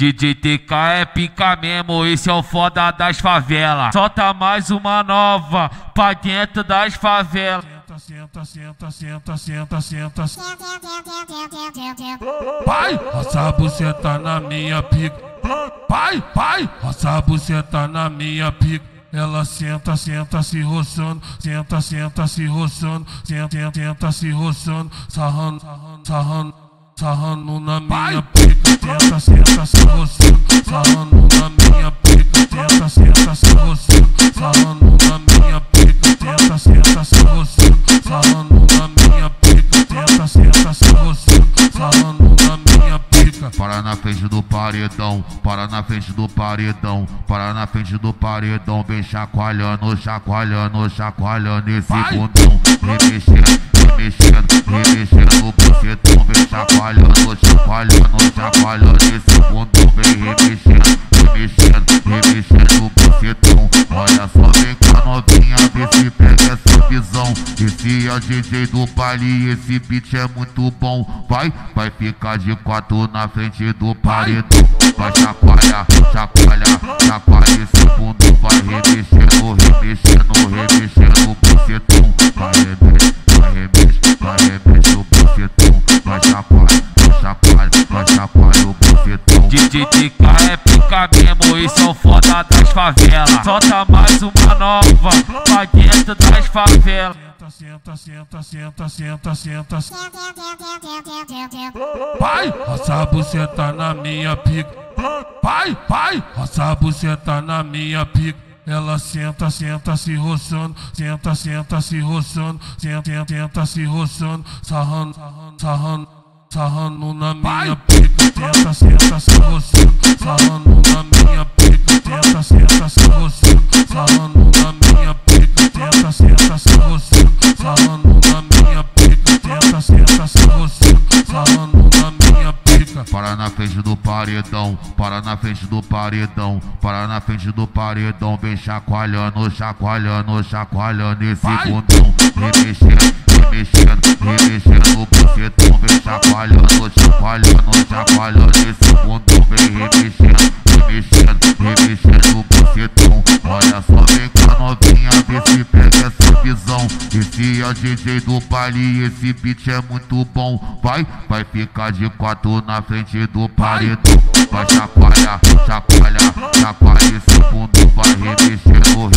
DJ TK é pica mesmo, esse é o foda das favelas. Solta mais uma nova pra dentro das favelas. Senta, senta, senta, senta, senta, senta. Pai, essa buceta na minha pica. Pai, pai, essa buceta na minha pica. Ela senta, senta se roçando, senta, senta se roçando, senta, senta, se roçando, sarrando, sarrando, sarrando na minha pica. Senta, senta se roçando, sarrando na minha pica. Senta, senta se roçando, sarrando na minha pica. Senta, senta se roçando, sarrando na minha pica. Senta, senta se roçando, sarrando na minha pica. Para na frente do paredão, para na frente do paredão, para na frente do paredão, vem chacoalhando, chacoalhando, chacoalhando esse bundão, remexendo, remexendo, remexendo o bucetão, vem chacoalhando, chacoalhando, chacoalhando esse bundão, vem remexendo, remexendo, remexendo o bucetão. Olha só, vem a novinha, vê se pega essa visão. Esse é o DJ do baile, esse beat é muito bom. Vai, vai ficar de quatro na frente do paredão. Vai chacoalhar, chacoalhar, chacoalhar esse fundo. DJ TK é pica mesmo, esse é o foda das favelas. Solta mais uma nova pra dentro das favelas. Senta, senta, senta, senta, senta, senta. Pai, essa buceta na minha pica. Pai, pai, essa buceta na minha pica. Ela senta, senta se roçando, senta, senta se roçando, senta, senta, senta se roçando, sarrando, sarrando, sarrando na minha pica. Senta, senta se sarrando na minha pica. Senta, senta se sarrando na minha pica. Senta, senta se sarrando na minha pica. Senta, senta se sarrando na minha pica. Para na frente do paredão, para na frente do paredão, para na frente do paredão, vem chacoalhando, chacoalhando, chacoalhando esse bundão, remexendo, remexendo, remexendo chacoalhando, esse bundão, vem remexendo, remexendo, remexendo o bucetão. Olha só, vem com a novinha, vê se pega essa visão. Esse é o DJ do baile, esse beat é muito bom. Vai, vai ficar de quatro na frente do paredão. Vai chacoalhar, chacoalhar, chacoalhar esse fundo. Vai remexendo,